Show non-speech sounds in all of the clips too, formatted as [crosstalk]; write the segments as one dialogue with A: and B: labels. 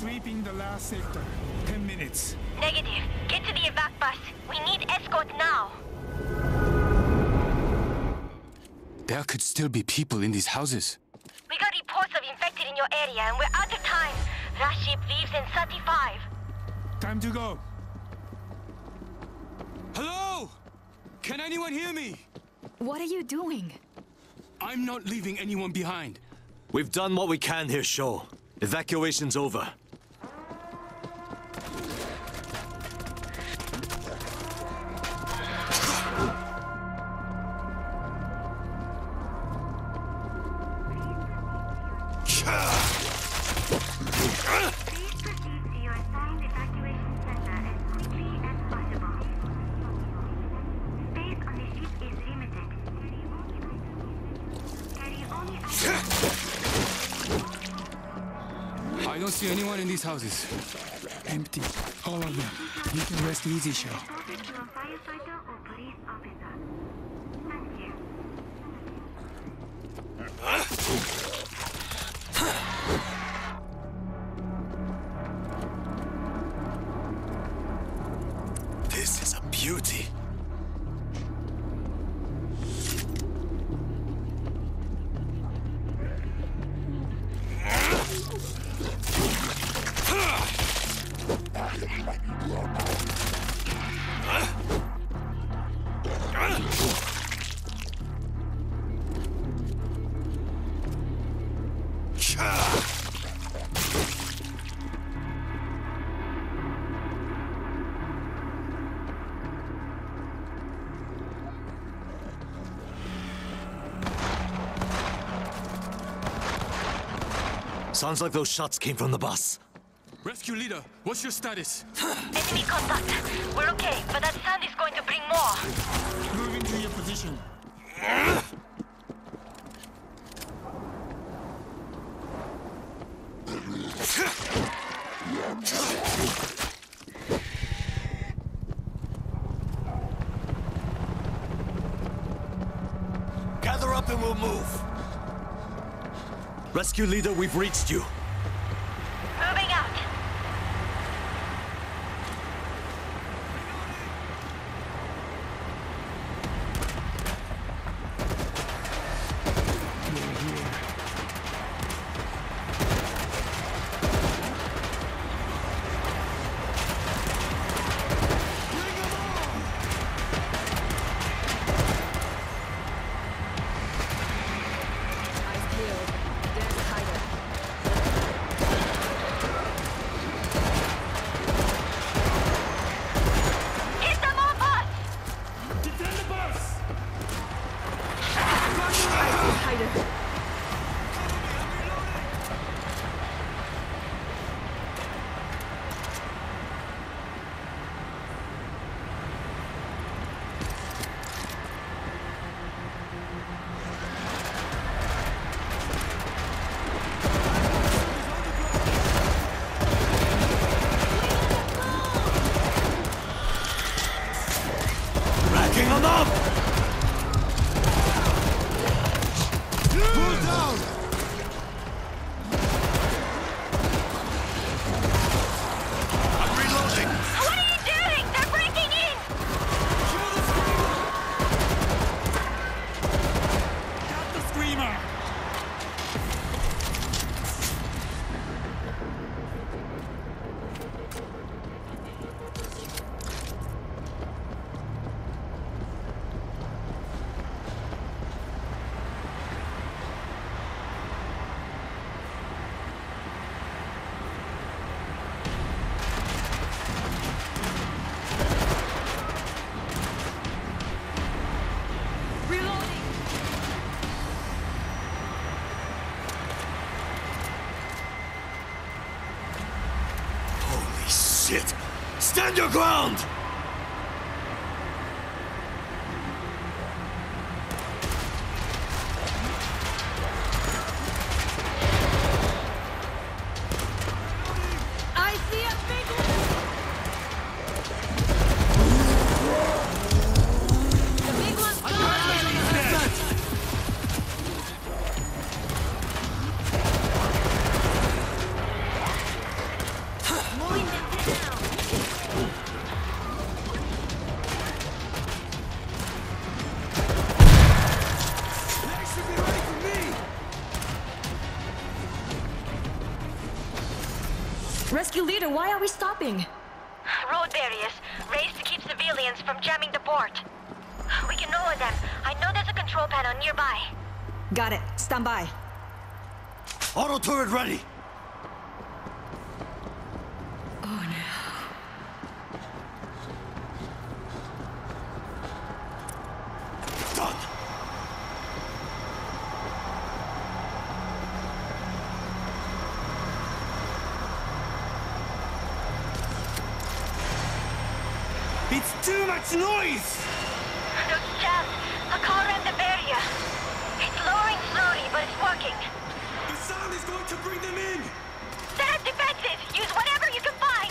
A: Sweeping the last sector. Ten minutes.
B: Negative. Get to the evac bus. We need escort now.
C: There could still be people in these houses.
B: We got reports of infected in your area and we're out of time. Last ship leaves in 35.
A: Time to go.
C: Hello? Can anyone hear me?
D: What are you doing?
C: I'm not leaving anyone behind.
E: We've done what we can here, Shaw. Evacuation's over.
C: Anyone in these houses.
A: Empty. All of them. You can rest easy, Shaw.
E: Sounds like those shots came from the bus.
C: Rescue leader, what's your status? [sighs]
B: Enemy contact. We're okay, but that sound is going to bring more.
A: Move into your position.
E: Gather up and we'll move. Rescue leader, we've reached you. Shit! Stand your ground!
D: Stopping?
B: Road barriers, raised to keep civilians from jamming the port. We can lower them. I know there's a control panel nearby.
D: Got it. Stand by.
E: Auto turret ready.
D: Oh no.
E: Done.
A: It's too much noise!
B: Those jams, a car ran the barrier. It's lowering slowly, but it's working.
A: The sound is going to bring them in!
B: Set up defenses! Use whatever you can find!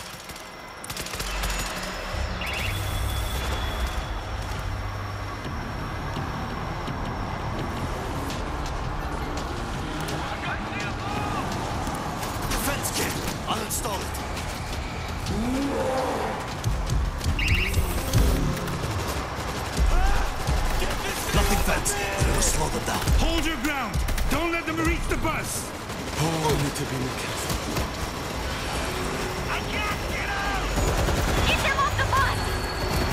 E: Defense kit. I'll install it.
A: Reach the bus!
C: Oh, I need to be more careful.
B: Get them off the bus!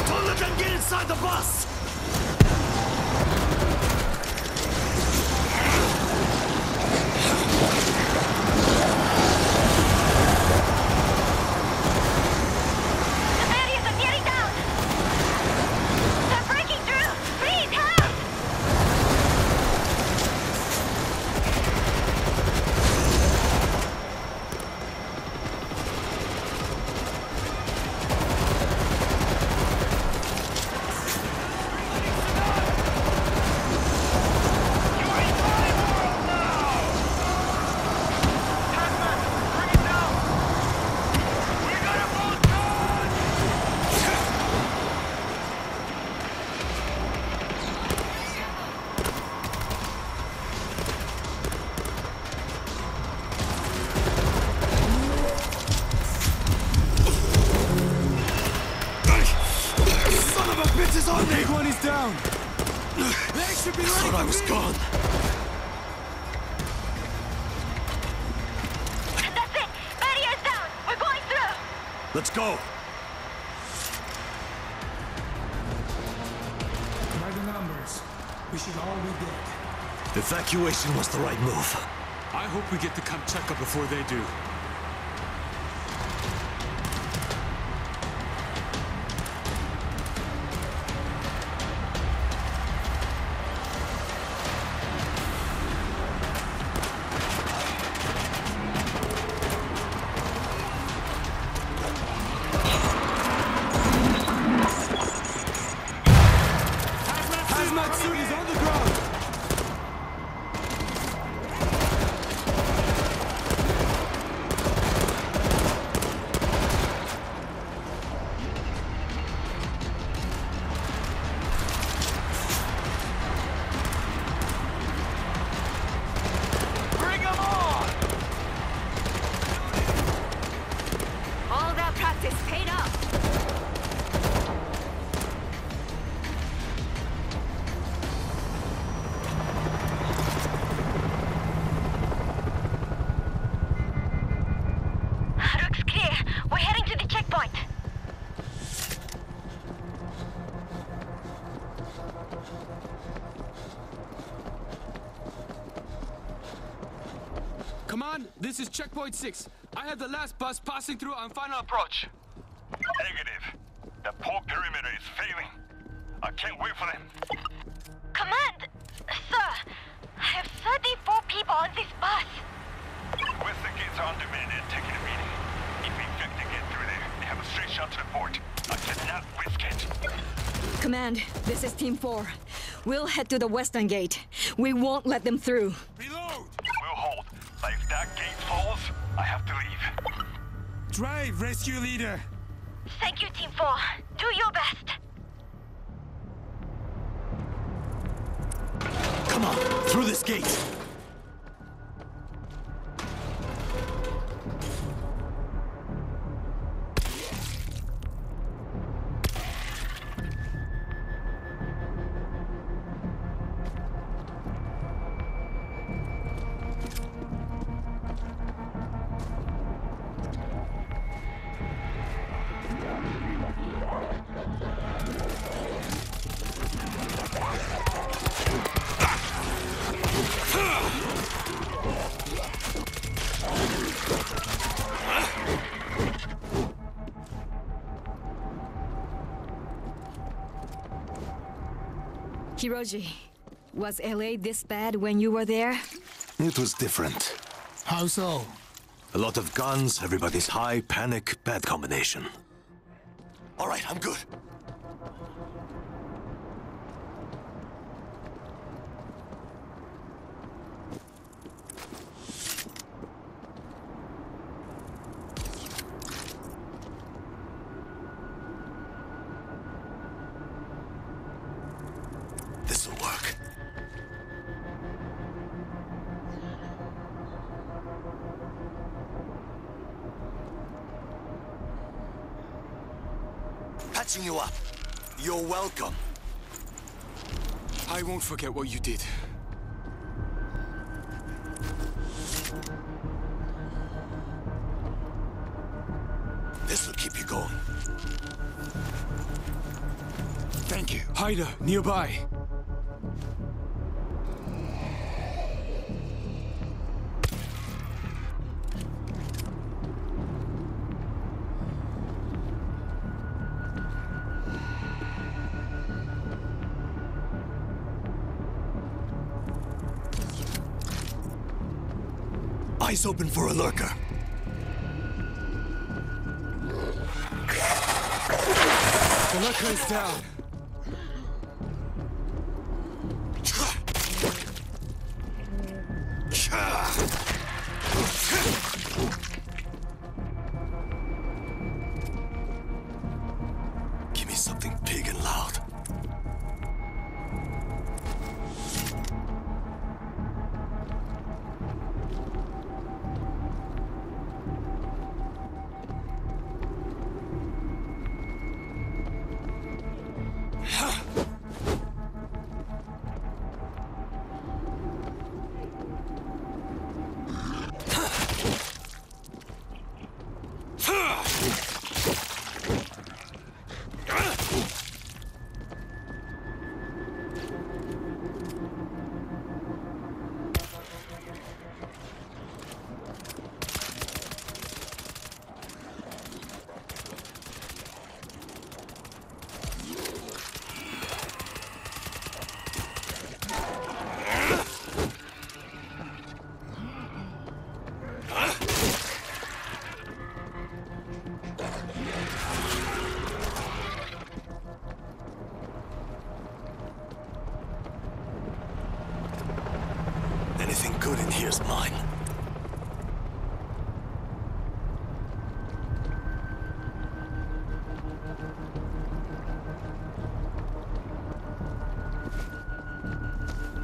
E: Don't let them get inside the bus! Bitch is!
C: Big one is down.
A: They should be ready
E: Thought I was
A: leave.
E: gone.
B: That's it! Barrier's down! We're going through!
E: Let's go.
A: By the numbers, we should all be dead.
E: Evacuation was the right move.
C: I hope we get to Kamchatka before they do. This is checkpoint six. I have the last bus passing through on final approach.
F: Negative. The port perimeter is failing. I can't wait for them.
B: Command! Sir, I have 34 people on this bus.
F: Western gates are undermanned and taking a beating. If infected get through there, they have a straight shot to the port. I cannot risk it.
D: Command, this is Team 4. We'll head to the western gate. We won't let them through.
A: Reload!
F: We'll hold. But if that gate falls, I have to leave.
A: Drive, rescue leader!
B: Thank you, Team 4. Do your best.
E: Come on, through this gate.
D: Hiroji, was LA this bad when you were there?
E: It was different.
A: How so?
E: A lot of guns, everybody's high, panic, bad combination. All right, I'm good. Patching you up. You're welcome.
C: I won't forget what you did.
E: This'll keep you going.
C: Thank you. Haida, nearby.
E: Eyes open for a lurker.
C: The lurker is down.
E: Good in here's mine.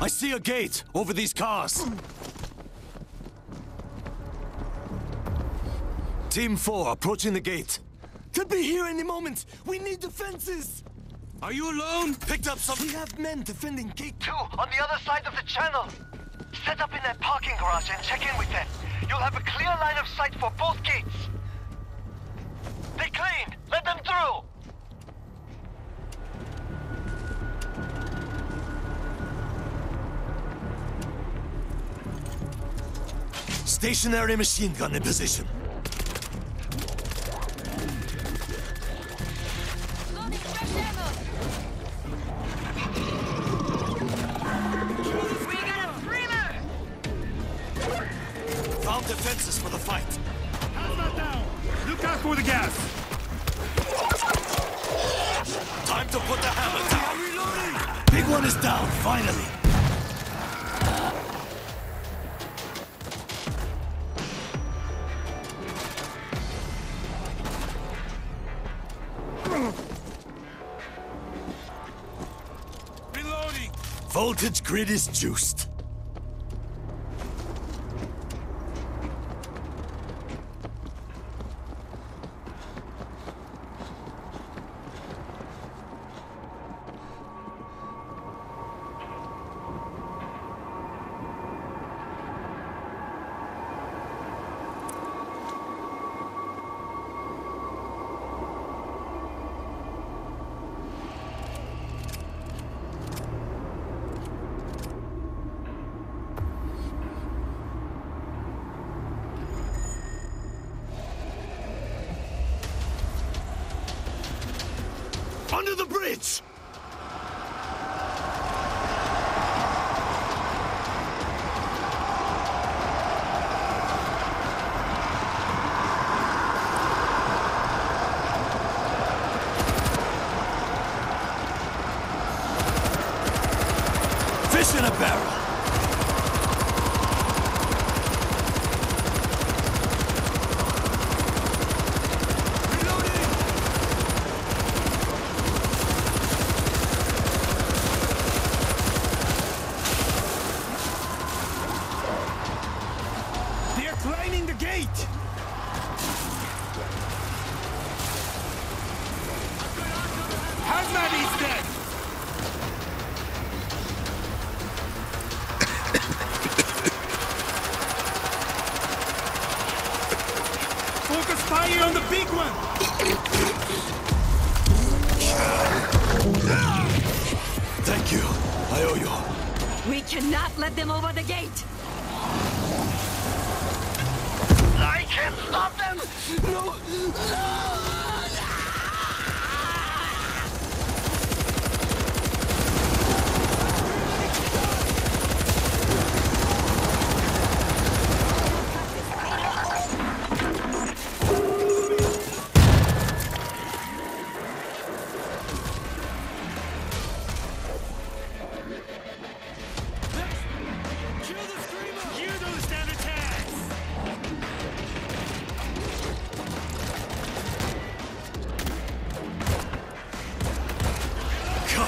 E: I see a gate over these cars. Team 4 approaching the gate. Could be here any moment. We need defenses.
C: Are you alone?
E: Picked up some. We have men defending gate 2
G: on the other side of the channel. Set up in that parking garage and check in with them. You'll have a clear line of sight for both gates. They clean. Let them through.
E: Stationary machine gun in position. Found defenses for the fight.
F: Look out for the gas!
E: Time to put the hammer down. Big one is down, finally.
C: Reloading.
E: Voltage grid is juiced. Under the bridge!
C: Stop them!
A: You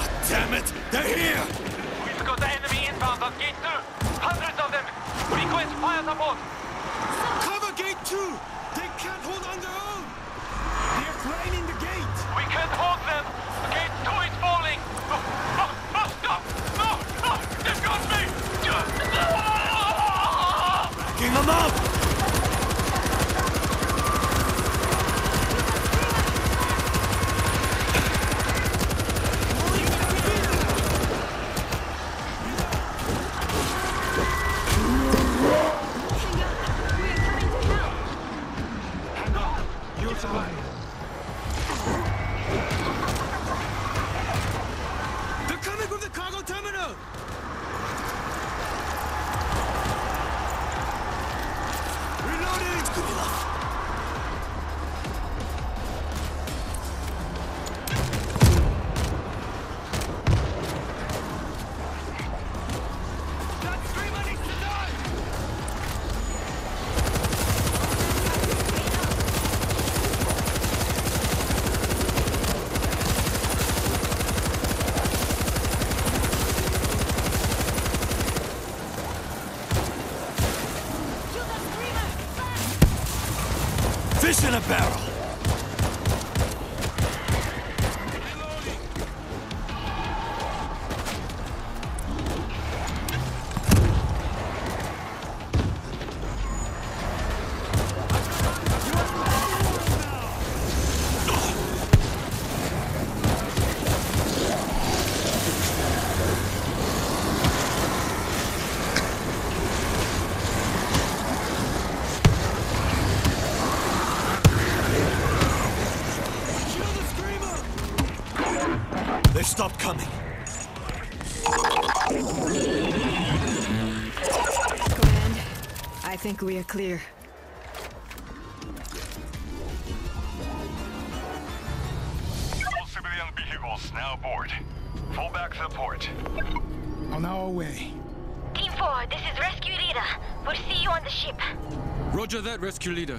D: God damn it! They're here!
C: We've got the enemy inbound on gate 2. Hundreds of them. Request fire support.
A: Cover gate two! They can't hold on their own! They're climbing the gate!
C: We can't hold them. Gate 2 is falling. No, no, no, stop. No, no, they've got me.
D: Backing them up!
A: You'll
D: in a barrel! Stopped coming.
H: Command, I think we are clear.
E: All civilian vehicles now aboard. Fullback support.
A: On our way.
B: Team 4, this is Rescue Leader. We'll see you on the ship.
I: Roger that, rescue leader.